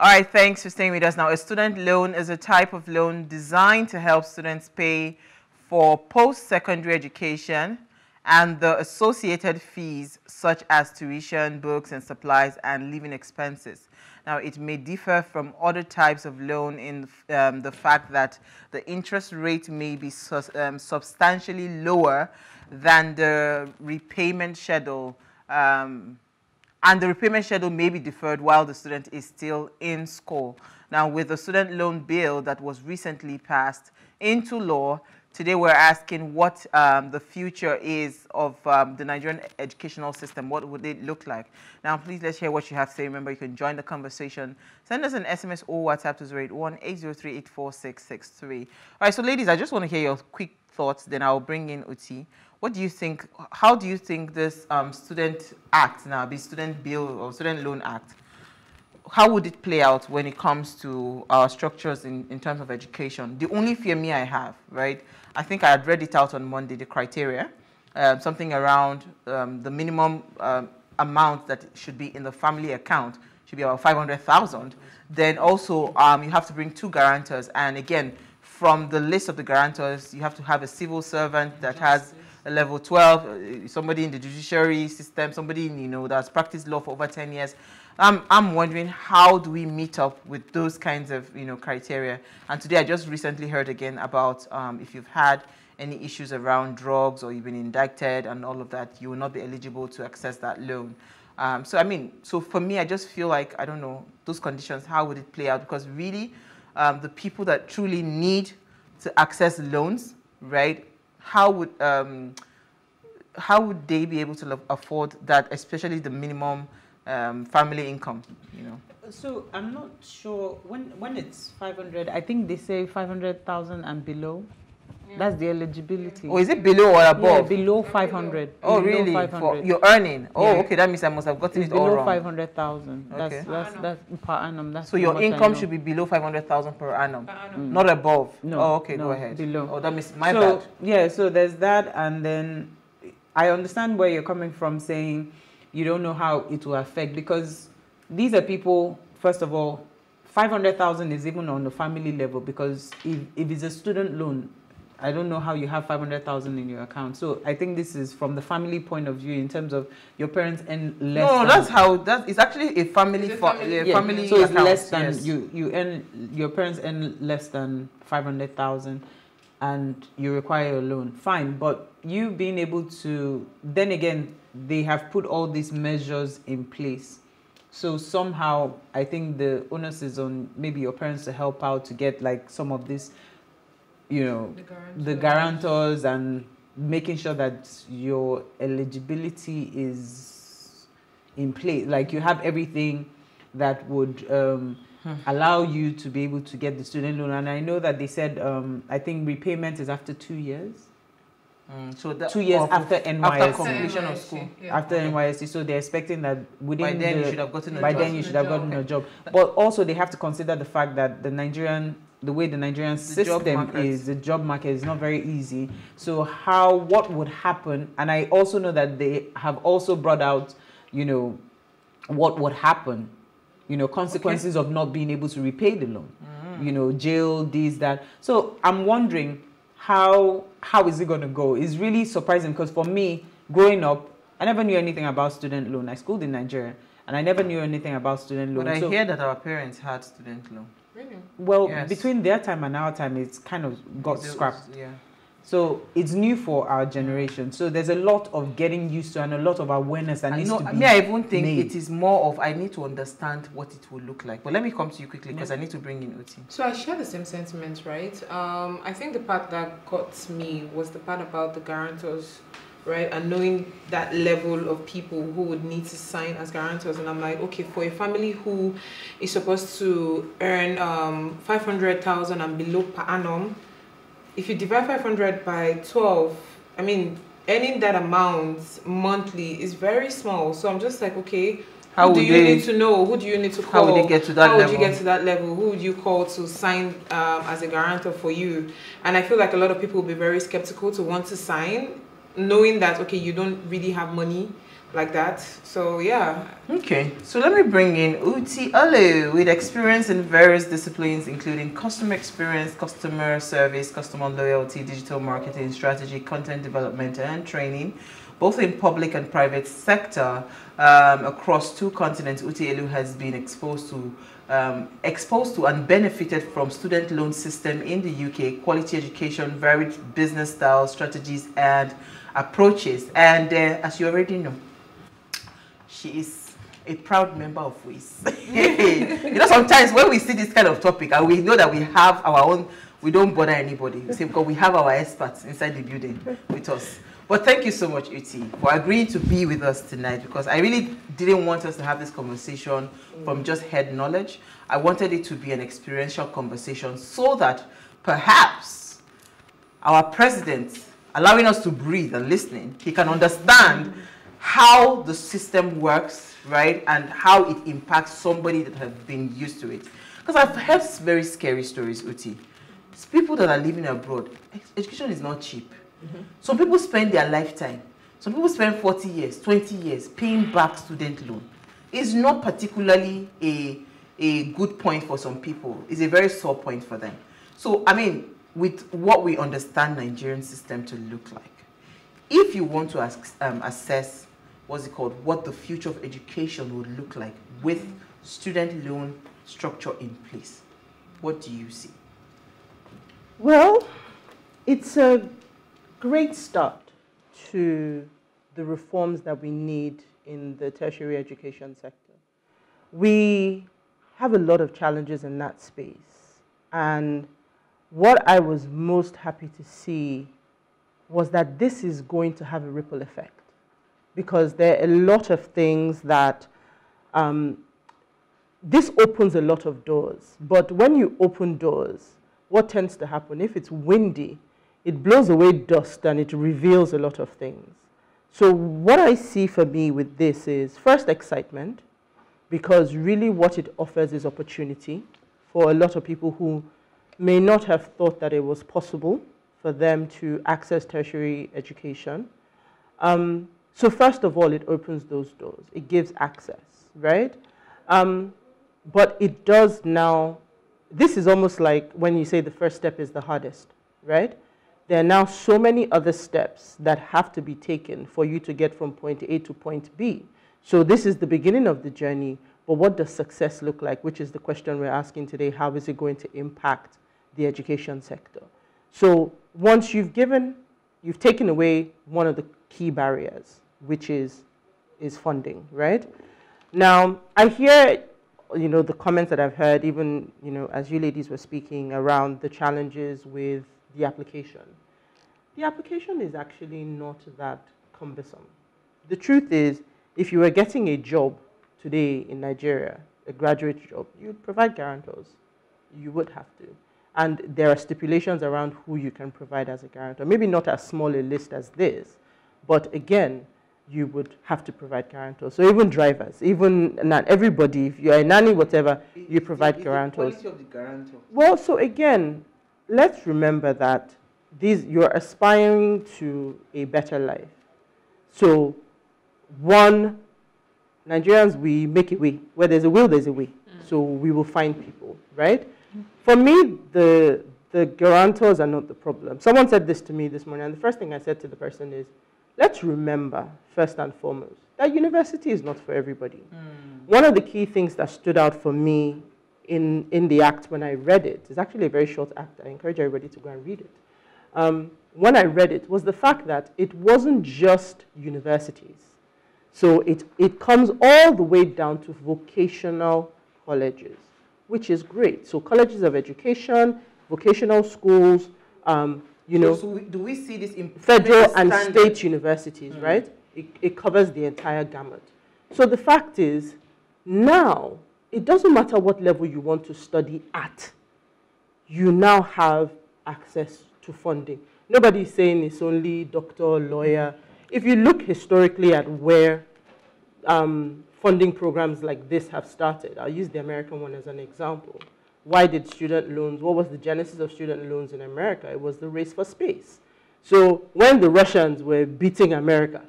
All right, thanks for staying with us. Now, a student loan is a type of loan designed to help students pay for post-secondary education and the associated fees such as tuition, books and supplies and living expenses. Now, it may differ from other types of loan in um, the fact that the interest rate may be um, substantially lower than the repayment schedule um, and the repayment schedule may be deferred while the student is still in school. Now, with the student loan bill that was recently passed into law, today we're asking what um, the future is of um, the Nigerian educational system. What would it look like? Now, please let's hear what you have to say. Remember, you can join the conversation. Send us an SMS or WhatsApp to 081 803 84663. All right, so ladies, I just want to hear your quick thoughts, then I'll bring in Uti. What do you think, how do you think this um, student act now, the student bill or student loan act, how would it play out when it comes to our structures in, in terms of education? The only fear me I have, right, I think I had read it out on Monday, the criteria, um, something around um, the minimum um, amount that should be in the family account should be about 500,000. Then also um, you have to bring two guarantors. And again, from the list of the guarantors, you have to have a civil servant that has level 12, uh, somebody in the judiciary system, somebody you know that's practiced law for over 10 years. I'm, I'm wondering how do we meet up with those kinds of you know criteria? And today I just recently heard again about um, if you've had any issues around drugs or you've been indicted and all of that, you will not be eligible to access that loan. Um, so I mean, so for me, I just feel like I don't know those conditions. How would it play out? Because really, um, the people that truly need to access loans, right, how would um, how would they be able to afford that, especially the minimum um, family income? You know. So I'm not sure when when it's 500. I think they say 500,000 and below. That's the eligibility. Oh, is it below or above? Yeah, below 500. Oh, below really? 500. For you're earning? Oh, yeah. okay. That means I must have gotten it's it all wrong. Below 500,000. That's, okay. that's, that's per annum. That's so your income should be below 500,000 per annum, per annum. Mm. not above? No. Oh, okay. No, go ahead. Below. Oh, that means my so, bad. Yeah, so there's that. And then I understand where you're coming from saying you don't know how it will affect because these are people, first of all, 500,000 is even on the family level because if, if it's a student loan, I don't know how you have 500,000 in your account. So I think this is from the family point of view in terms of your parents earn less. No, that's how that is actually a family family, yeah. family So it's account, less than yes. you you earn your parents earn less than 500,000 and you require a loan. Fine, but you being able to then again they have put all these measures in place. So somehow I think the onus is on maybe your parents to help out to get like some of this you know, the guarantors. the guarantors and making sure that your eligibility is in place. Like you have everything that would um, hmm. allow you to be able to get the student loan. And I know that they said, um, I think repayment is after two years. Mm, so that, two years after NYSC. After completion of school. Yeah. After okay. NYSC. So they're expecting that within by then the, you should have gotten a by job. then you should have gotten a job. But also they have to consider the fact that the Nigerian the way the Nigerian the system is, the job market is not very easy. So how, what would happen? And I also know that they have also brought out, you know, what would happen, you know, consequences okay. of not being able to repay the loan, mm. you know, jail, this, that. So I'm wondering how, how is it going to go? It's really surprising because for me, growing up, I never knew anything about student loan. I schooled in Nigeria and I never knew anything about student loan. But I so, hear that our parents had student loan. Really? Well, yes. between their time and our time, it's kind of got it's, scrapped. Yeah. So it's new for our generation. So there's a lot of getting used to and a lot of awareness that I needs know, to be. I mean, I even think made. it is more of I need to understand what it will look like. But let me come to you quickly because yeah. I need to bring in Uti. So I share the same sentiments, right? Um, I think the part that got me was the part about the guarantors right? And knowing that level of people who would need to sign as guarantors. And I'm like, okay, for a family who is supposed to earn um, 500,000 and below per annum, if you divide 500 by 12, I mean, earning that amount monthly is very small. So I'm just like, okay, how do you they, need to know? Who do you need to call? How would you get to that how level? would you get to that level? Who would you call to sign um, as a guarantor for you? And I feel like a lot of people will be very skeptical to want to sign knowing that okay you don't really have money like that. So yeah. Okay, so let me bring in Uti Alu with experience in various disciplines, including customer experience, customer service, customer loyalty, digital marketing, strategy, content development, and training, both in public and private sector um, across two continents. Uti Alu has been exposed to um, exposed to and benefited from student loan system in the UK, quality education, varied business styles, strategies, and approaches. And uh, as you already know, she is a proud member of WAYS. you know, sometimes when we see this kind of topic and we know that we have our own, we don't bother anybody. We because we have our experts inside the building with us. But thank you so much, Uti, for agreeing to be with us tonight because I really didn't want us to have this conversation from just head knowledge. I wanted it to be an experiential conversation so that perhaps our president, allowing us to breathe and listening, he can understand how the system works, right, and how it impacts somebody that has been used to it. Because I've heard very scary stories, Uti. It's people that are living abroad. Education is not cheap. Mm -hmm. Some people spend their lifetime. Some people spend 40 years, 20 years paying back student loan. It's not particularly a, a good point for some people. It's a very sore point for them. So, I mean, with what we understand Nigerian system to look like, if you want to ask, um, assess what's it called, what the future of education would look like with student loan structure in place, what do you see? Well, it's a great start to the reforms that we need in the tertiary education sector. We have a lot of challenges in that space. And what I was most happy to see was that this is going to have a ripple effect because there are a lot of things that um, this opens a lot of doors. But when you open doors, what tends to happen? If it's windy, it blows away dust and it reveals a lot of things. So what I see for me with this is first excitement, because really what it offers is opportunity for a lot of people who may not have thought that it was possible for them to access tertiary education. Um, so first of all, it opens those doors. It gives access, right? Um, but it does now, this is almost like when you say the first step is the hardest, right? there are now so many other steps that have to be taken for you to get from point A to point B. So this is the beginning of the journey, but what does success look like, which is the question we're asking today. How is it going to impact the education sector? So once you've given, you've taken away one of the key barriers, which is, is funding, right? Now, I hear, you know, the comments that I've heard, even, you know, as you ladies were speaking around the challenges with the application. The application is actually not that cumbersome. The truth is, if you were getting a job today in Nigeria, a graduate job, you'd provide guarantors. You would have to. And there are stipulations around who you can provide as a guarantor. Maybe not as small a list as this, but again, you would have to provide guarantors. So even drivers, even not everybody, if you're a nanny, whatever, you provide guarantors. The quality of the guarantor. Well, so again, let's remember that these, you're aspiring to a better life. So, one, Nigerians, we make a way. Where there's a will, there's a way. Mm. So we will find people, right? For me, the, the guarantors are not the problem. Someone said this to me this morning, and the first thing I said to the person is, let's remember, first and foremost, that university is not for everybody. Mm. One of the key things that stood out for me in, in the act when I read it. It's actually a very short act. I encourage everybody to go and read it. Um, when I read it was the fact that it wasn't just universities. So it, it comes all the way down to vocational colleges, which is great. So colleges of education, vocational schools, um, you know. So, do we see this in federal and state universities, mm. right? It, it covers the entire gamut. So the fact is, now it doesn't matter what level you want to study at, you now have access to funding. Nobody is saying it's only doctor, lawyer. If you look historically at where um, funding programs like this have started, I'll use the American one as an example. Why did student loans, what was the genesis of student loans in America? It was the race for space. So when the Russians were beating America,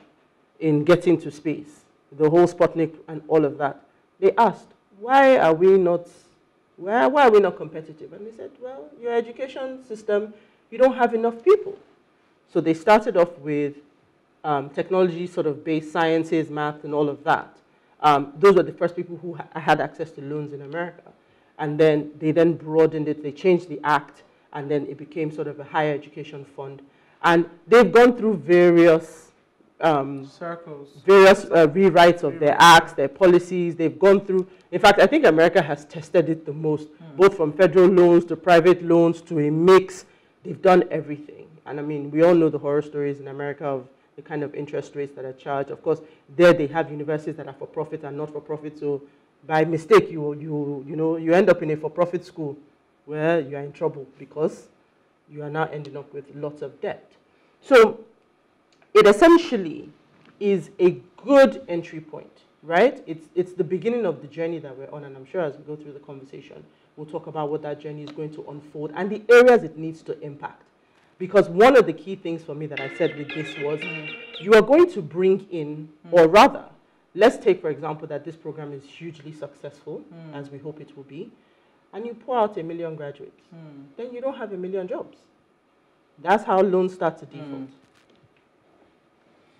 in getting to space, the whole Sputnik and all of that, they asked, why are we not, why, why are we not competitive? And they said, well, your education system, you don't have enough people. So they started off with um, technology sort of based sciences, math, and all of that. Um, those were the first people who ha had access to loans in America. And then they then broadened it, they changed the act, and then it became sort of a higher education fund. And they've gone through various um, circles, various uh, rewrites of their acts, their policies. They've gone through. In fact, I think America has tested it the most, mm. both from federal loans to private loans to a mix. They've done everything. And I mean, we all know the horror stories in America of the kind of interest rates that are charged. Of course, there they have universities that are for profit and not for profit. So by mistake, you, you, you, know, you end up in a for-profit school where you are in trouble because you are now ending up with lots of debt. So it essentially is a good entry point, right? It's, it's the beginning of the journey that we're on, and I'm sure as we go through the conversation, we'll talk about what that journey is going to unfold and the areas it needs to impact. Because one of the key things for me that I said with this was you are going to bring in, or rather, let's take, for example, that this program is hugely successful, as we hope it will be, and you pour out a million graduates, then you don't have a million jobs. That's how loans start to default. Mm.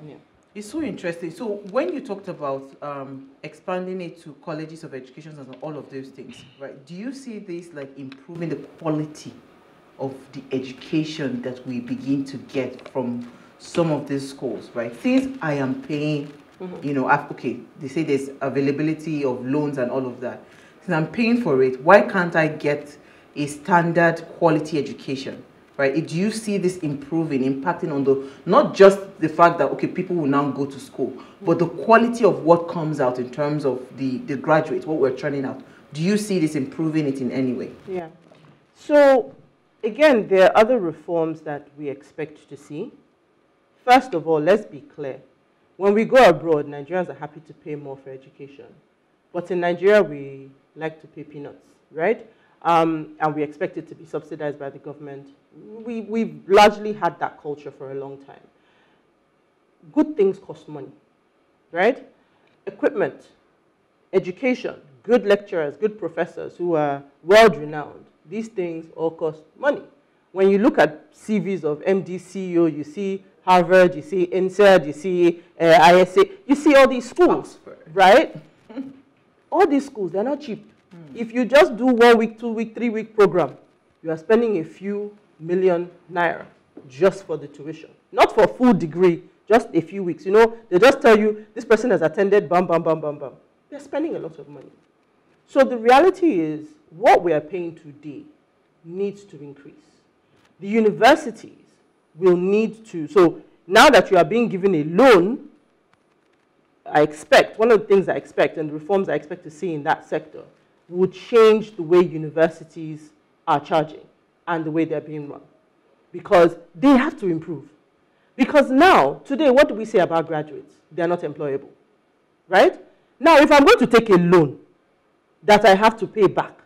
Yeah. It's so interesting. So when you talked about um, expanding it to colleges of education and all of those things, right? Do you see this like improving the quality of the education that we begin to get from some of these schools, right? Since I am paying, mm-hmm. you know, I've, okay, they say there's availability of loans and all of that. Since I'm paying for it, why can't I get a standard quality education? right? Do you see this improving, impacting on the, not just the fact that, okay, people will now go to school, but the quality of what comes out in terms of the, the graduates, what we're turning out. Do you see this improving it in any way? Yeah. So, again, there are other reforms that we expect to see. First of all, let's be clear. When we go abroad, Nigerians are happy to pay more for education. But in Nigeria, we like to pay peanuts, right? Um, and we expect it to be subsidized by the government we, we've largely had that culture for a long time. Good things cost money, right? Equipment, education, good lecturers, good professors who are world-renowned, these things all cost money. When you look at CVs of MD, CEO, you see Harvard, you see INSEAD, you see uh, ISA, you see all these schools, Oxford. right? all these schools, they're not cheap. Mm. If you just do one week, two week, three week program, you are spending a few million naira just for the tuition. Not for full degree, just a few weeks. You know, they just tell you this person has attended, bam, bam, bam, bam, bam. They're spending a lot of money. So the reality is what we are paying today needs to increase. The universities will need to, so now that you are being given a loan, I expect, one of the things I expect and the reforms I expect to see in that sector would change the way universities are charging and the way they're being run because they have to improve. Because now, today, what do we say about graduates? They're not employable, right? Now, if I'm going to take a loan that I have to pay back,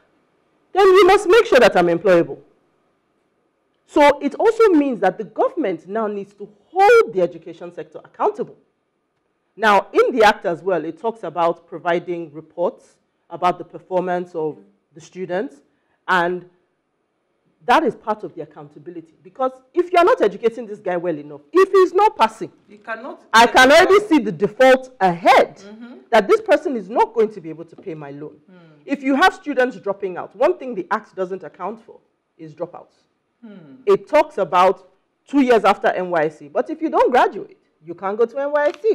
then you must make sure that I'm employable. So it also means that the government now needs to hold the education sector accountable. Now, in the Act as well, it talks about providing reports about the performance of the students and that is part of the accountability. Because if you're not educating this guy well enough, if he's not passing, you cannot I can already see the default ahead mm -hmm. that this person is not going to be able to pay my loan. Mm. If you have students dropping out, one thing the Act doesn't account for is dropouts. Mm. It talks about two years after NYSC, but if you don't graduate, you can't go to NYSC.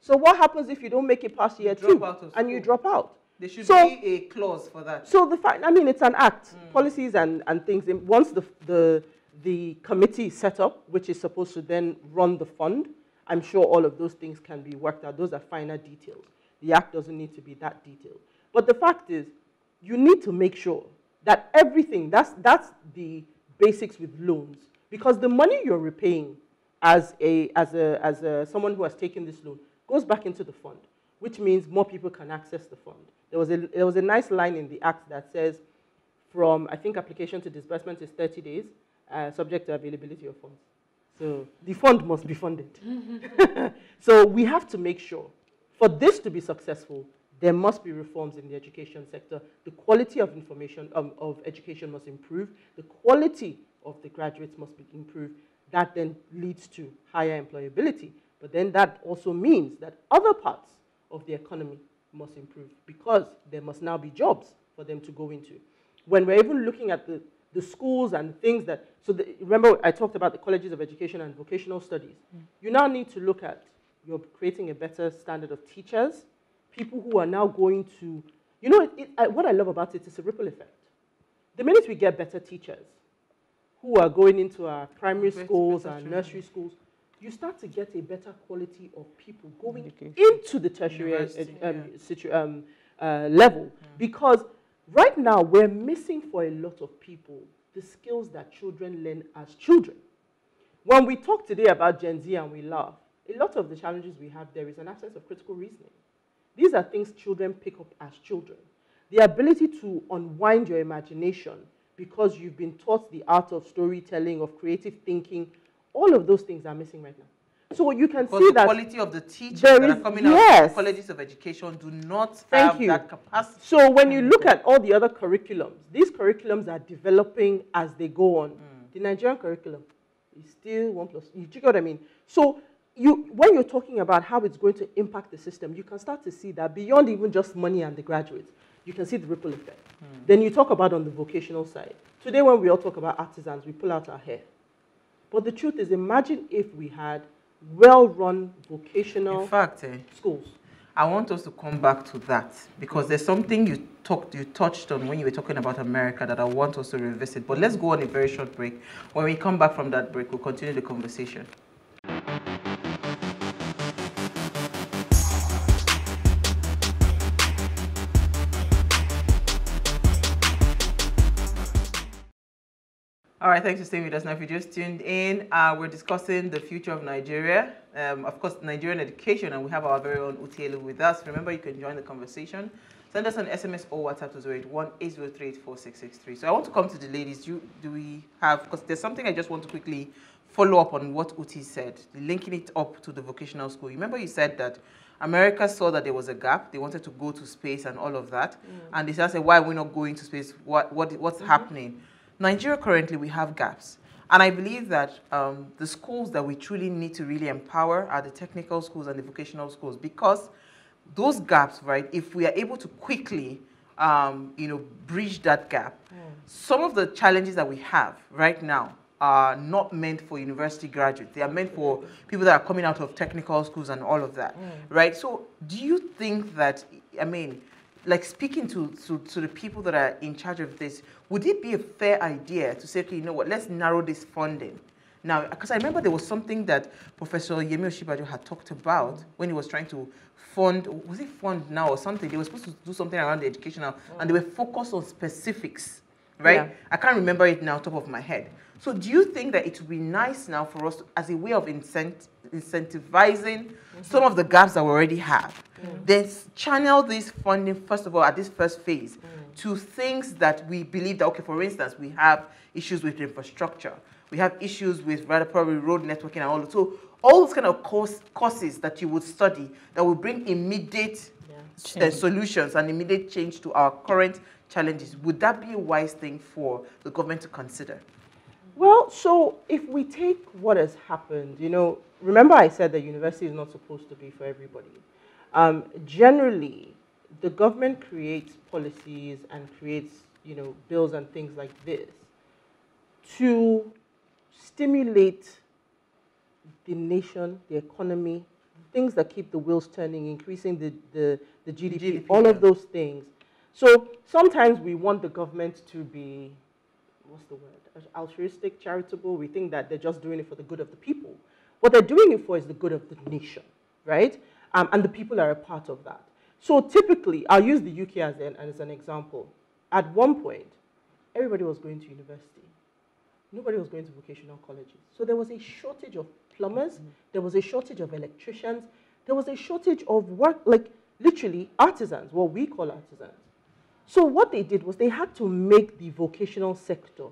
So what happens if you don't make it past year two and you drop out? There should so, be a clause for that. So the fact, I mean, it's an act, mm. policies and, and things. Once the, the, the committee is set up, which is supposed to then run the fund, I'm sure all of those things can be worked out. Those are finer details. The act doesn't need to be that detailed. But the fact is, you need to make sure that everything, that's, that's the basics with loans. Because the money you're repaying as, a, as, a, as a, someone who has taken this loan goes back into the fund, which means more people can access the fund. There was, a, there was a nice line in the Act that says, from, I think, application to disbursement is 30 days, uh, subject to availability of funds. So the fund must be funded. so we have to make sure for this to be successful, there must be reforms in the education sector. The quality of information um, of education must improve. The quality of the graduates must be improved. That then leads to higher employability. But then that also means that other parts of the economy must improve because there must now be jobs for them to go into. When we're even looking at the, the schools and things that, so the, remember I talked about the colleges of education and vocational studies. Mm. You now need to look at, you're creating a better standard of teachers, people who are now going to, you know, it, it, I, what I love about it is a ripple effect. The minute we get better teachers who are going into our primary schools, our nursery schools, you start to get a better quality of people going Education. into the tertiary um, yeah. um, uh, level. Yeah. Because right now, we're missing for a lot of people the skills that children learn as children. When we talk today about Gen Z and we laugh, a lot of the challenges we have there is an absence of critical reasoning. These are things children pick up as children. The ability to unwind your imagination because you've been taught the art of storytelling, of creative thinking, all of those things are missing right now. So you can because see the that quality of the teachers that are coming yes. out of colleges of education do not Thank have you. that capacity. So when you look at all the other curriculums, these curriculums are developing as they go on. Mm. The Nigerian curriculum is still one plus. You get what I mean? So you, when you're talking about how it's going to impact the system, you can start to see that beyond even just money and the graduates, you can see the ripple effect. Mm. Then you talk about on the vocational side. Today, when we all talk about artisans, we pull out our hair. But the truth is, imagine if we had well-run vocational In fact, eh, schools. I want us to come back to that because there's something you talked, you touched on when you were talking about America that I want us to revisit. But let's go on a very short break. When we come back from that break, we'll continue the conversation. Thanks for staying with us. Now, if you just tuned in, uh, we're discussing the future of Nigeria. Um, of course, Nigerian education, and we have our very own Utielu with us. Remember, you can join the conversation. Send us an SMS or WhatsApp to 081 803 So I want to come to the ladies. Do, do we have, because there's something I just want to quickly follow up on what Uti said, linking it up to the vocational school. Remember you said that America saw that there was a gap. They wanted to go to space and all of that. Mm. And they said, why are we not going to space? What, what, what's mm -hmm. happening? Nigeria currently, we have gaps. And I believe that um, the schools that we truly need to really empower are the technical schools and the vocational schools because those gaps, right, if we are able to quickly, um, you know, bridge that gap, mm. some of the challenges that we have right now are not meant for university graduates. They are meant for people that are coming out of technical schools and all of that, mm. right? So do you think that, I mean, like speaking to, to, to the people that are in charge of this, would it be a fair idea to say, okay, you know what, let's narrow this funding? Now, because I remember there was something that Professor Yemi Osinbajo had talked about when he was trying to fund, was it fund now or something? They were supposed to do something around the educational, and they were focused on specifics, right? Yeah. I can't remember it now top of my head. So do you think that it would be nice now for us to, as a way of incent, incentivizing mm -hmm. some of the gaps that we already have, mm then channel this funding, first of all, at this first phase, mm to things that we believe that, okay, for instance, we have issues with infrastructure, we have issues with rather probably road networking and all that. So all those kind of course, courses that you would study that will bring immediate yeah. solutions and immediate change to our current challenges, would that be a wise thing for the government to consider? Well, so if we take what has happened, you know, remember I said that university is not supposed to be for everybody. Um, generally, the government creates policies and creates, you know, bills and things like this to stimulate the nation, the economy, things that keep the wheels turning, increasing the, the, the GDP, GDP all of those things. So sometimes we want the government to be, what's the word? altruistic, charitable. We think that they're just doing it for the good of the people. What they're doing it for is the good of the nation, right? Um, and the people are a part of that. So typically, I'll use the UK as an, as an example. At one point, everybody was going to university. Nobody was going to vocational colleges. So there was a shortage of plumbers, mm -hmm. there was a shortage of electricians, there was a shortage of work, like literally artisans, what we call artisans. So what they did was they had to make the vocational sector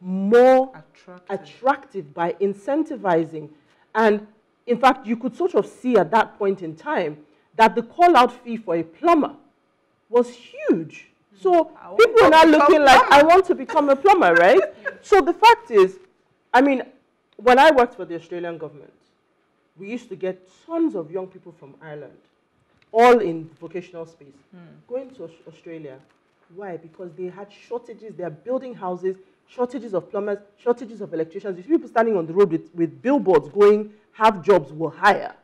more Attractive. attractive by incentivizing. And in fact, you could sort of see at that point in time that the call out fee for a plumber was huge. So people are now looking like. I want to become a plumber, right? so the fact is, I mean, when I worked for the Australian government, we used to get tons of young people from Ireland, all in vocational space, going to Australia. Why? Because they had shortages. They are building houses, shortages of plumbers, shortages of electricians. You see people standing on the road with, with billboards going, have jobs, will hire.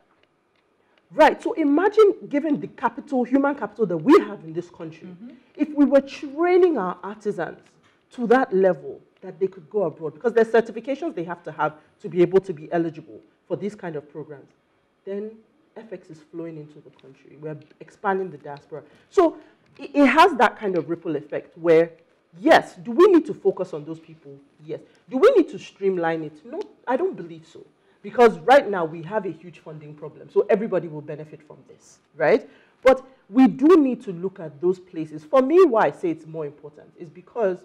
Right. So imagine given the capital, human capital that we have in this country, mm-hmm. if we were training our artisans to that level that they could go abroad, because there's certifications they have to have to be able to be eligible for these kind of programs, then FX is flowing into the country. We're expanding the diaspora. So it, it has that kind of ripple effect where, yes, do we need to focus on those people? Yes. Do we need to streamline it? No, I don't believe so. Because right now we have a huge funding problem. So everybody will benefit from this, right? But we do need to look at those places. For me, why I say it's more important is because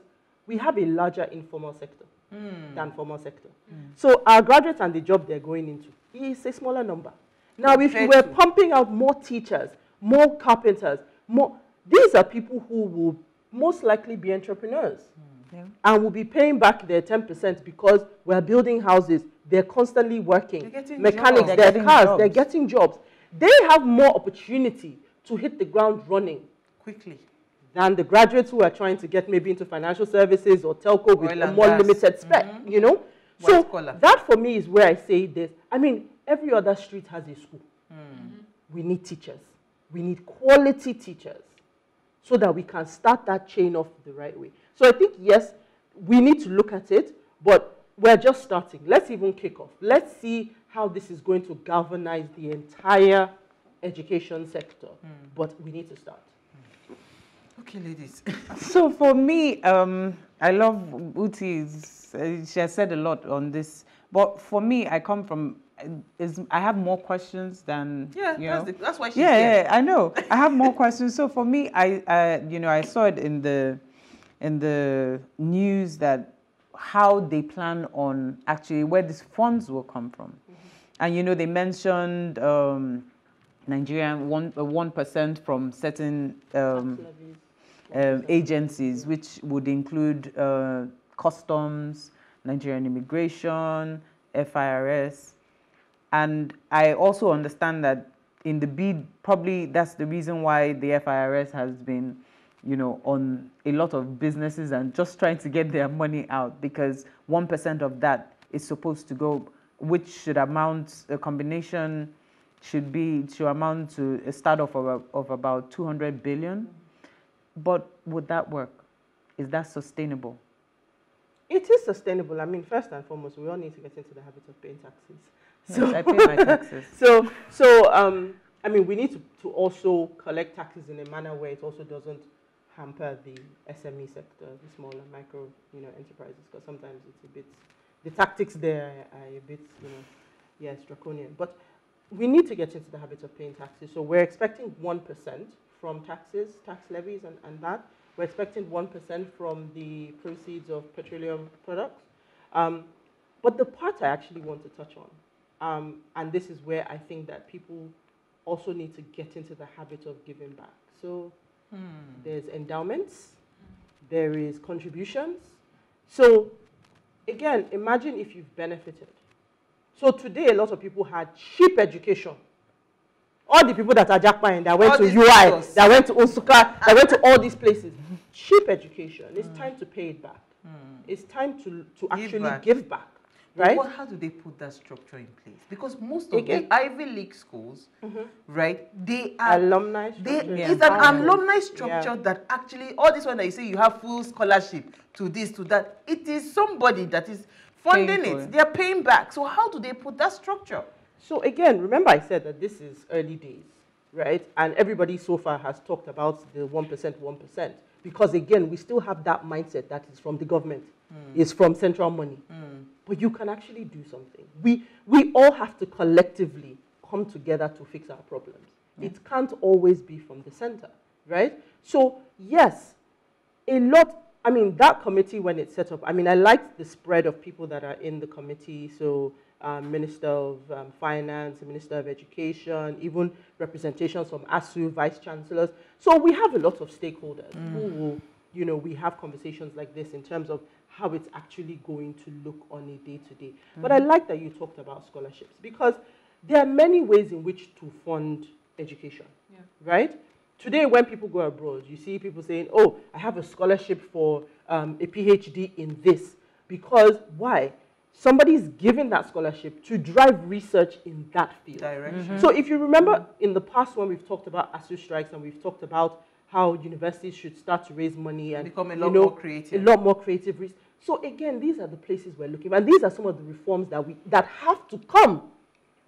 we have a larger informal sector hmm. than formal sector. Hmm. So our graduates and the job they're going into is a smaller number. Now, if you were pumping out more teachers, more carpenters, more, these are people who will most likely be entrepreneurs hmm, Yeah. and will be paying back their 10% because we're building houses. They're constantly working. They're getting Mechanics, jobs. They're their getting cars, they're getting jobs. They have more opportunity to hit the ground running Quickly. than the graduates who are trying to get maybe into financial services or telco with a more gas. limited spec, mm-hmm. you know? White so collar. that for me is where I say this. I mean, every other street has a school. Hmm. Mm-hmm. We need teachers. We need quality teachers so that we can start that chain off the right way. So I think, yes, we need to look at it, but we're just starting. Let's even kick off. Let's see how this is going to galvanize the entire education sector. But we need to start. Okay, ladies. So for me, um, I love Uti's. Uh, she has said a lot on this, but for me, I come from. Is I have more questions than yeah, you that's, know. the, that's why she's yeah, here. yeah, I know. I have more questions. So for me, I, I, you know, I saw it in the, in the news that how they plan on actually where these funds will come from, and you know they mentioned um, Nigerian one uh, one percent from certain um, um, agencies, which would include uh, customs, Nigerian immigration, FIRS. And I also understand that in the bid, probably that's the reason why the FIRS has been, you know, on a lot of businesses and just trying to get their money out because 1% of that is supposed to go, which should amount, a combination should be, should amount to a start off of, of about 200 billion. But would that work? Is that sustainable? It is sustainable. I mean, first and foremost, we all need to get into the habit of paying taxes. Yes, I pay my taxes. So, so um, I mean, we need to, to also collect taxes in a manner where it also doesn't hamper the SME sector, the small and micro, you know, enterprises, because sometimes it's a bit, the tactics there are a bit, you know, yes, draconian. But we need to get into the habit of paying taxes. So we're expecting 1% from taxes, tax levies and, and that. We're expecting 1% from the proceeds of petroleum products. Um, but the part I actually want to touch on, um, and this is where I think that people also need to get into the habit of giving back. So there's endowments, there is contributions. So again, imagine if you've benefited. So today, a lot of people had cheap education. All the people that are jackpine that went All to UI, that went to Nsukka, that went to all these places. Cheap education. It's mm. time to pay it back. Mm. It's time to, to Give actually back. give back. Right? how do they put that structure in place? Because most of Again- the Ivy League schools, mm-hmm. right, they are Alumni. They, Yeah. It's an alumni structure Yeah. that actually, all this one that you say you have full scholarship to this, to that, it is somebody that is funding it. it. They're paying back. So how do they put that structure? So again, remember I said that this is early days, right? And everybody so far has talked about the 1%, 1%. Because again, we still have that mindset that is from the government, hmm. is from central money. Hmm. But you can actually do something. We, we all have to collectively come together to fix our problems. It can't always be from the center, right? So yes, a lot, I mean, that committee, when it's set up, I mean, I liked the spread of people that are in the committee. So, um, Minister of um, Finance, Minister of Education, even representations from ASUU, vice chancellors. So, we have a lot of stakeholders who will, you know, we have conversations like this in terms of how it's actually going to look on a day to day. But I like that you talked about scholarships because there are many ways in which to fund education, Yeah. right? Today, when people go abroad, you see people saying, Oh, I have a scholarship for um, a PhD in this. Because why? Somebody's given that scholarship to drive research in that field. Direction. So mm-hmm. if you remember in the past when we've talked about ASUU strikes and we've talked about how universities should start to raise money and Become a you lot know, more creative. A lot more creative. res- So again, these are the places we're looking, and these are some of the reforms that we that have to come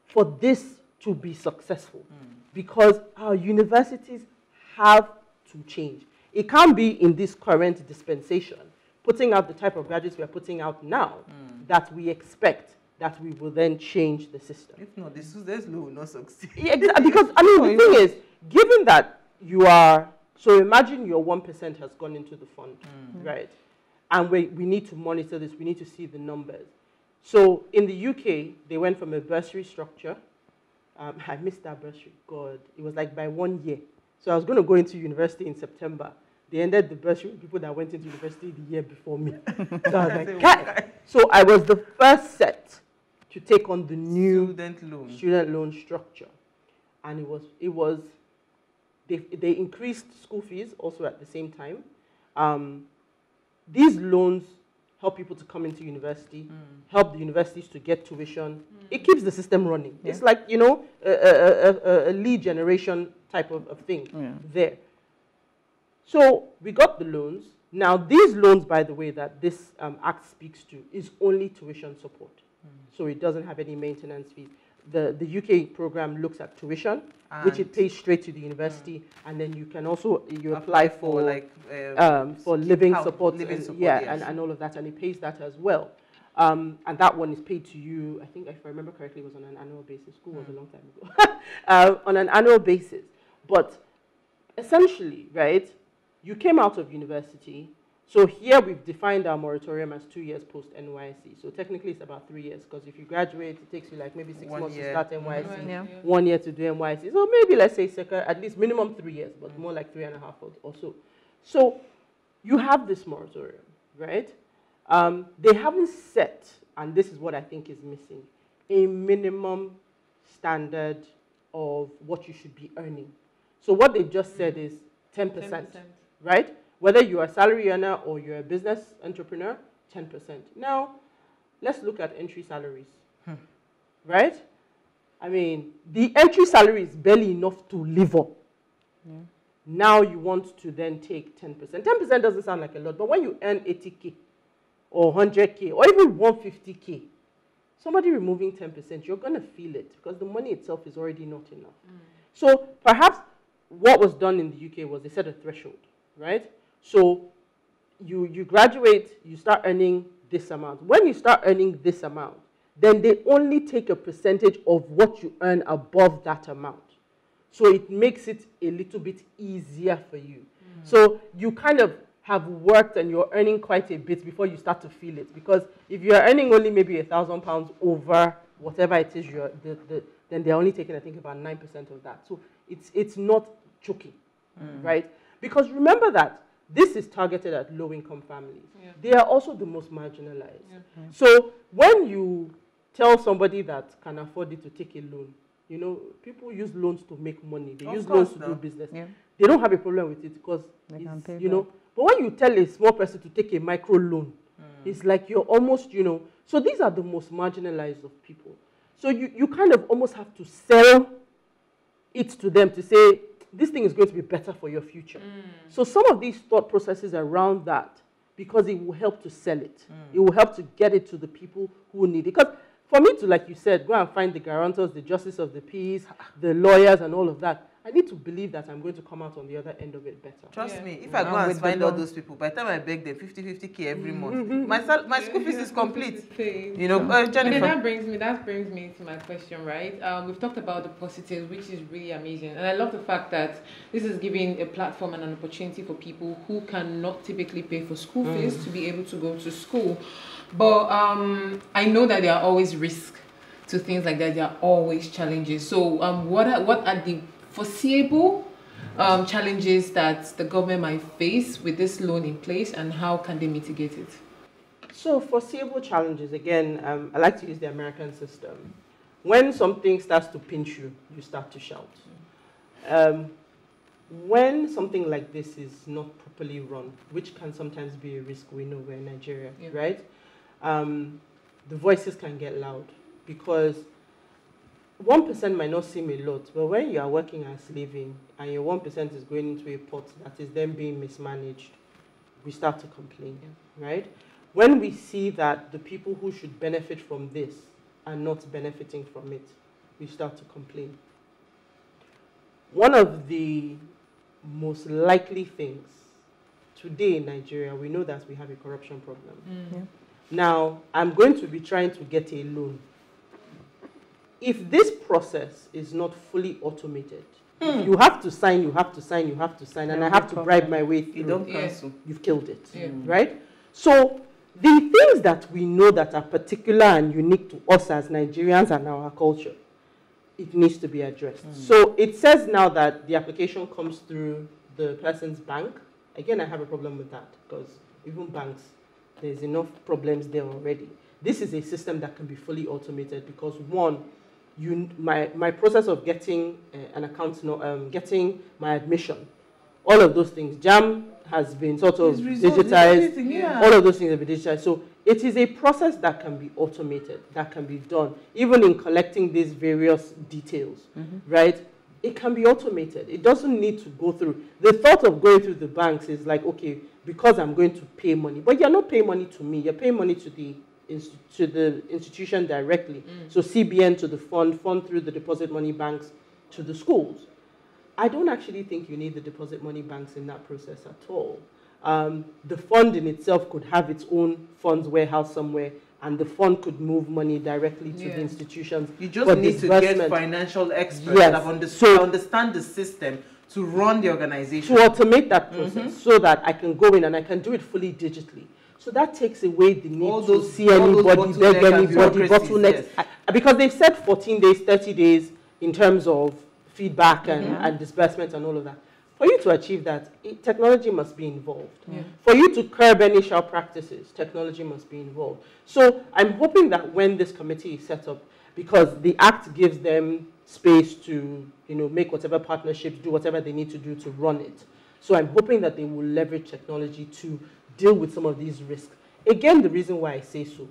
for this to be successful, mm. because our universities have to change. It can't be in this current dispensation putting out the type of graduates we are putting out now mm. That we expect that we will then change the system. If not, this Tuesday's law will not succeed. Yeah, because I mean, the thing is, given that you are, so imagine your one percent has gone into the fund, right? And we we need to monitor this. We need to see the numbers. So in the UK, they went from a bursary structure. Um, I missed that bursary. God, it was like by one year. So I was going to go into university in September. They ended the with people that went into university the year before me. So I was like, "Kai." so I was the first set to take on the new Student loan. student loan structure. And it was, it was they, they increased school fees also at the same time. Um, these loans help people to come into university, help the universities to get tuition. It keeps the system running. It's like, you know, a, a, a, a lead generation type of, of thing Yeah. there. So we got the loans. Now, these loans, by the way, that this um, act speaks to, is only tuition support. So it doesn't have any maintenance fees. The, the UK program looks at tuition, which it pays straight to the university, and then you can also you apply for like uh, um, for living support, living and, support, yeah, yes. and, and all of that, and it pays that as well. Um, and that one is paid to you. I think if I remember correctly, it was on an annual basis. School was a long time ago. um, on an annual basis, but essentially, right? You came out of university. So here we've defined our moratorium as two years post NYSC. So technically it's about three years because if you graduate, it takes you like maybe six One months year. to start NYSC Yeah. one year to do NYSC. So maybe let's say circa at least minimum three years, but more like three and a half or, or so. So you have this moratorium, right? Um, they haven't set, and this is what I think is missing, a minimum standard of what you should be earning. So what they just said is 10%, right? Whether you're a salary earner or you're a business entrepreneur, 10%. Now, let's look at entry salaries, hmm. right? I mean, the entry salary is barely enough to live on. Now you want to then take 10%. 10% doesn't sound like a lot, but when you earn 80K or 100K or even 150K, somebody removing 10%, you're going to feel it because the money itself is already not enough. Mm. So perhaps what was done in the UK was they set a threshold, right? So you, you graduate, you start earning this amount. When you start earning this amount, then they only take a percentage of what you earn above that amount. So it makes it a little bit easier for you. Mm. So you kind of have worked and you're earning quite a bit before you start to feel it. Because if you're earning only maybe a thousand pounds over whatever it is you're, the, the, then they're only taking, I think, about 9% of that. So it's, it's not choking, mm. right? Because remember that this is targeted at low income families. Yeah. They are also the most marginalized. Mm-hmm. So when you tell somebody that can afford it to take a loan, you know, people use loans to make money. They Of use loans to now. do business. Yeah. They don't have a problem with it because They can it's, pay you know. But when you tell a small person to take a micro loan, mm. it's like you're almost, you know. So these are the most marginalized of people. So you, you kind of almost have to sell it to them to say this thing is going to be better for your future. Mm. So some of these thought processes around that because it will help to sell it. Mm. It will help to get it to the people who need it. Because for me to, like you said, go and find the guarantors, the justice of the peace, the lawyers, and all of that. I need to believe that I'm going to come out on the other end of it better. Trust Yeah. me, if I go And and with the find all those people, by the time I beg them 50, 50k every Mm-hmm. month, my, sal- my school fees is complete. You know, uh, Jennifer. that brings me that brings me to my question, right? Um, we've talked about the positives, which is really amazing, and I love the fact that this is giving a platform and an opportunity for people who cannot typically pay for school fees to be able to go to school. But um, I know that there are always risks to things like that. There are always challenges. So, um, what are what are the foreseeable um, challenges that the government might face with this loan in place, and how can they mitigate it? So foreseeable challenges, again, um, I like to use the American system. When something starts to pinch you, you start to shout. Um, when something like this is not properly run, which can sometimes be a risk, we know we're in Nigeria, Yeah. right? Um, the voices can get loud because 1% might not seem a lot, but when you are working and slaving and your 1% is going into a pot that is then being mismanaged, we start to complain, right? When we see that the people who should benefit from this are not benefiting from it, we start to complain. One of the most likely things today in Nigeria, we know that we have a corruption problem. Mm. Yeah. Now, I'm going to be trying to get a loan. If this process is not fully automated, if you have to sign, you have to sign, you have to sign, and I have to no bribe my way through You don't Yeah. cancel. you've killed it, Yeah. Hmm. right? So the things that we know that are particular and unique to us as Nigerians and our culture, it needs to be addressed. So it says now that the application comes through the person's bank. Again, I have a problem with that because even banks, there's enough problems there already. This is a system that can be fully automated because one, you, my, my process of getting uh, an account, no, um, getting my admission, all of those things, JAMB has been sort of digitized. yeah. All of those things have been digitized. So it is a process that can be automated, that can be done, even in collecting these various details, right? It can be automated. It doesn't need to go through. The thought of going through the banks is like, okay, because I'm going to pay money, but you're not paying money to me. You're paying money to the to the institution directly. So CBN to the fund, fund through the deposit money banks to the schools. I don't actually think you need the deposit money banks in that process at all. Um, the fund in itself could have its own funds warehouse somewhere, and the fund could move money directly to Yeah. the institutions. You just need to get financial experts Yes. that have under- So- understand the system to run the organization. to automate that process so that I can go in and I can do it fully digitally. So that takes away the need All to see all anybody, beg anybody, bureaucracies, bottlenecks. yes. I- Because they've said 14 days, 30 days in terms of feedback and, mm-hmm. and disbursement and all of that. For you to achieve that, it, technology must be involved. Yeah. For you to curb any sharp practices, technology must be involved. So I'm hoping that when this committee is set up, because the act gives them space to, you know, make whatever partnerships, do whatever they need to do to run it. So I'm hoping that they will leverage technology to deal with some of these risks. Again, the reason why I say so,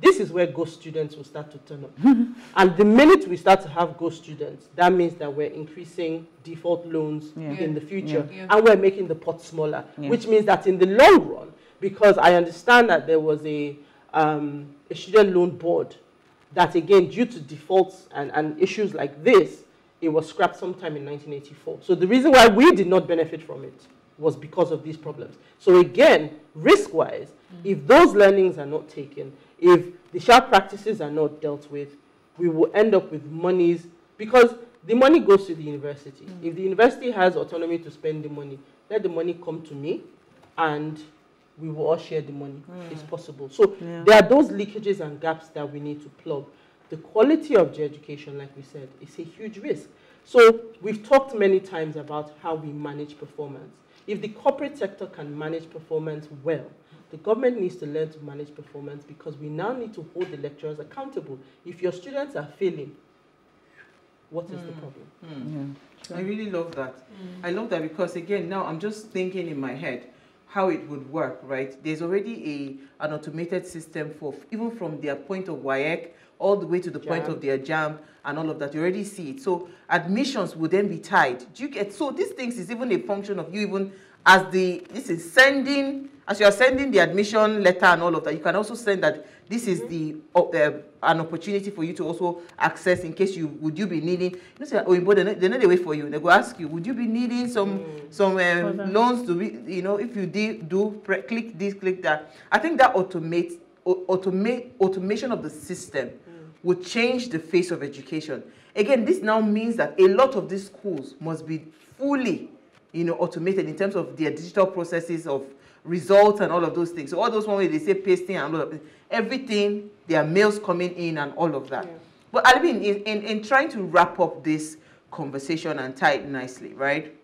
this is where ghost students will start to turn up. and the minute we start to have ghost students, that means that we're increasing default loans Yeah. in the future Yeah. and we're making the pot smaller, Yeah. which means that in the long run, because I understand that there was a, um, a student loan board that again, due to defaults and, and issues like this, it was scrapped sometime in 1984. So the reason why we did not benefit from it was because of these problems. So again, risk-wise, mm. if those learnings are not taken, if the sharp practices are not dealt with, we will end up with monies because the money goes to the university. Mm. If the university has autonomy to spend the money, let the money come to me and we will all share the money. Mm. It's possible. So Yeah. there are those leakages and gaps that we need to plug. The quality of the education, like we said, is a huge risk. So we've talked many times about how we manage performance. If the corporate sector can manage performance well, the government needs to learn to manage performance because we now need to hold the lecturers accountable. If your students are failing, what is the hmm. problem? Hmm. Yeah. I really love that. Hmm. I love that because again, now I'm just thinking in my head how it would work, right? There's already a an automated system for even from their point of WAEC all the way to the point of their JAMB and all of that. You already see it. So admissions would then be tied. Do you get so these things is even a function of you even as the this is sending as you are sending the admission letter and all of that, you can also send that this is the uh, an opportunity for you to also access in case you would you be needing. You know, say, oh, they know, they know they wait for you. They go ask you, would you be needing some mm. some um, loans to be, you know, if you did do click this, click that. I think that automate automate automation of the system. Would change the face of education. Again, this now means that a lot of these schools must be fully, you know, automated in terms of their digital processes of results and all of those things. So all those one way they say pasting and all of everything, their mails coming in and all of that. Yeah. But I mean, in, in, in trying to wrap up this conversation and tie it nicely, right?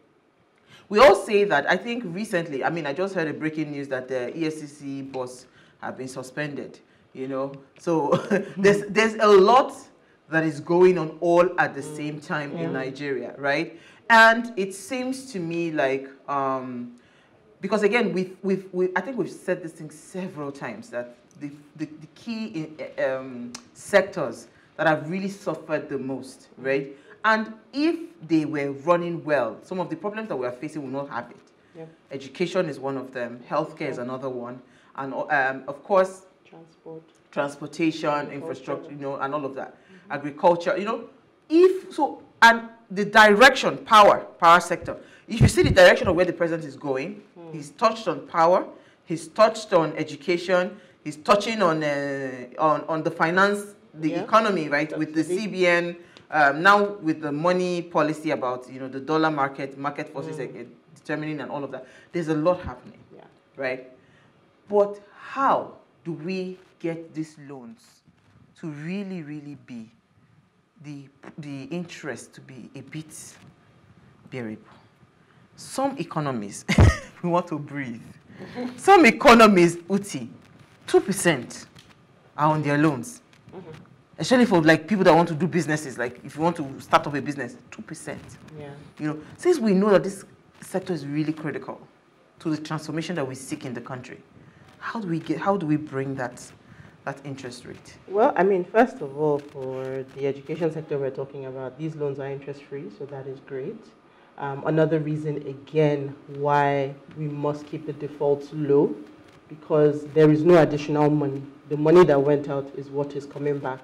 We all say that, I think recently, I mean, I just heard a breaking news that the EFCC boss have been suspended, you know? So there's, there's a lot that is going on all at the mm. same time yeah. in Nigeria, right? And it seems to me like um, because again, we've, we've, we, I think we've said this thing several times that the, the, the key in, um, sectors that have really suffered the most, right? And if they were running well, some of the problems that we are facing will not have it. Yeah. Education is one of them. Healthcare yeah. is another one, and um, of course, transport, transportation, infrastructure, you know, and all of that. Mm -hmm. Agriculture, you know, if so, and the direction, power, power sector. If you see the direction of where the president is going, He's touched on power. He's touched on education. He's touching on uh, on on the finance, the yeah. economy, right? That's with the CBN, um, now with the money policy about you know the dollar market, market forces mm. determining and all of that. There's a lot happening, yeah. right? But how do we get these loans to really, really be the the interest to be a bit bearable? Some economies we want to breathe. Some economies, Uti, 2% are on their loans. Mm -hmm. Especially for like people that want to do businesses, like if you want to start up a business, 2%. Yeah. You know, since we know that this sector is really critical to the transformation that we seek in the country, how do we get how do we bring that that interest rate? Well, I mean, first of all, for the education sector we're talking about, these loans are interest free, so that is great. Um, another reason, again, why we must keep the defaults low, because there is no additional money. The money that went out is what is coming back.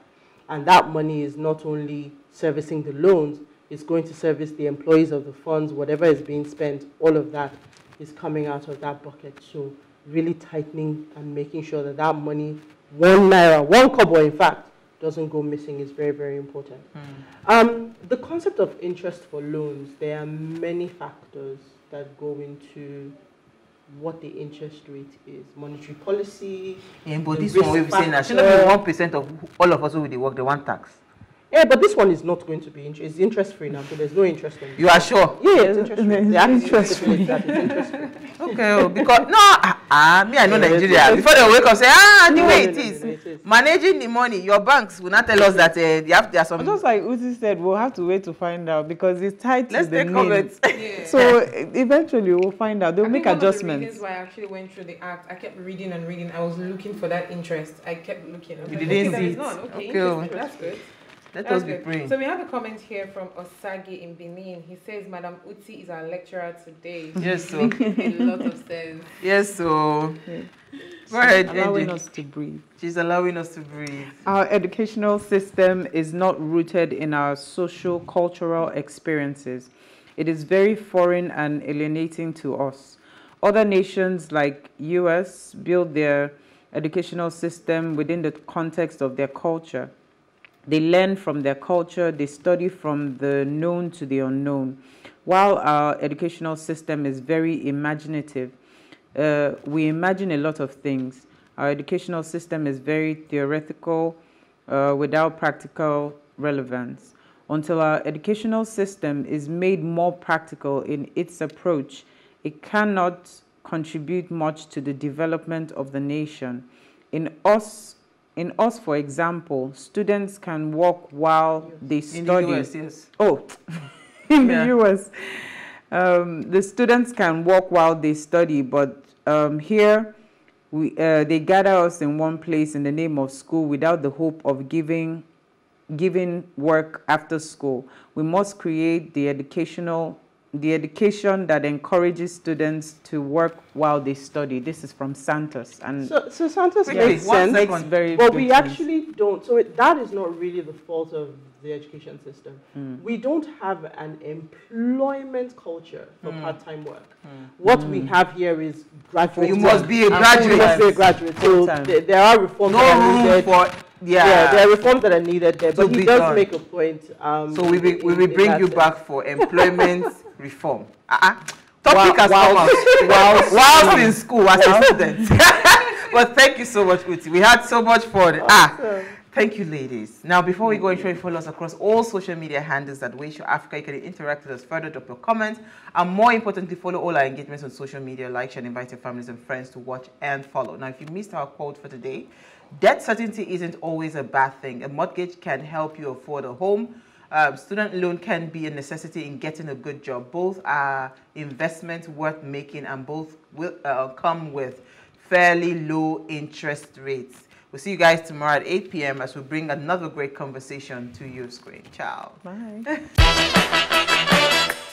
And that money is not only servicing the loans, it's going to service the employees of the funds, whatever is being spent, all of that is coming out of that bucket. So really tightening and making sure that that money, one naira, one kobo in fact, doesn't go missing is very, very important. Mm. Um, the concept of interest for loans, there are many factors that go into what the interest rate is. Monetary policy. Yeah, but this one we've seen that shouldn't be one percent of all of us who will work the one tax. Yeah, but this one is not going to be interest. It's interest free now, so there's no interest on. You are sure? Yeah, it's interest free. The interest free. Interest free. Okay, because no, ah, me I know Nigeria. Before they wake up, say ah, the no, way it, is. Managing the money, your banks will not tell us that uh, they have there are some. Just like Uzi said, we'll have to wait to find out because it's tied to Let's the needs. Yeah. So eventually we'll find out. They'll I make adjustments. One of the reasons why I actually went through the act, I kept reading and reading. I was looking for that interest. I kept looking. I you like, didn't see it. Okay, okay. that's good. Let us be praying. So we have a comment here from Osagie in Benin. He says, Madam Uti is our lecturer today. Yes, so. a lot of sense. Yes, so. Go ahead, allowing us to breathe. She's allowing us to breathe. Our educational system is not rooted in our social cultural experiences. It is very foreign and alienating to us. Other nations like US build their educational system within the context of their culture. They learn from their culture, they study from the known to the unknown. While our educational system is very imaginative, uh, we imagine a lot of things. Our educational system is very theoretical uh, without practical relevance. Until our educational system is made more practical in its approach, it cannot contribute much to the development of the nation. In us in us, for example, students can work while they study. In the US, yes. Oh, in yeah. the US. Um, the students can work while they study, but um, here we, uh, they gather us in one place in the name of school without the hope of giving, giving work after school. We must create the educational the education that encourages students to work while they study. This is from Santos, and So, so Santos Wait, makes wait, one sense. makes very But good we sense. actually don't. So it, that is not really the fault of the education system. Mm. We don't have an employment culture for Mm. part-time work. Mm. What we have here is graduate. You work. must be a And You graduate. must be a graduate. So Full-time. there, there are reforms that No are room needed. for Yeah. yeah. there are reforms that are needed there. To But he does done. make a point. Um, So we will, we in- will bring you sense. back for employment reform. Uh-uh. Topic has While- come out whilst, whilst in school as a student. but thank you so much, Uti. We had so much fun. Ah, thank you, ladies. Now, before we go, ensure you follow us across all social media handles at Wayshow Africa. You can interact with us further, drop your comments, and more importantly, follow all our engagements on social media, like, share, and invite your families and friends to watch and follow. Now, if you missed our quote for today, debt certainty isn't always a bad thing. A mortgage can help you afford a home. Um, student loan can be a necessity in getting a good job. Both are investments worth making, and both will uh, come with fairly low interest rates. We'll see you guys tomorrow at 8 p.m. as we bring another great conversation to your screen. Ciao. Bye.